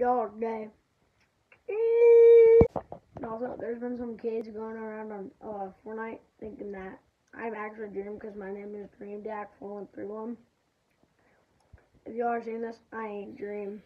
y'all day. And also, there's been some kids going around on uh, Fortnite thinking that I'm actually Dream because my name is DreamDack4131. If y'all are seeing this, I ain't dream.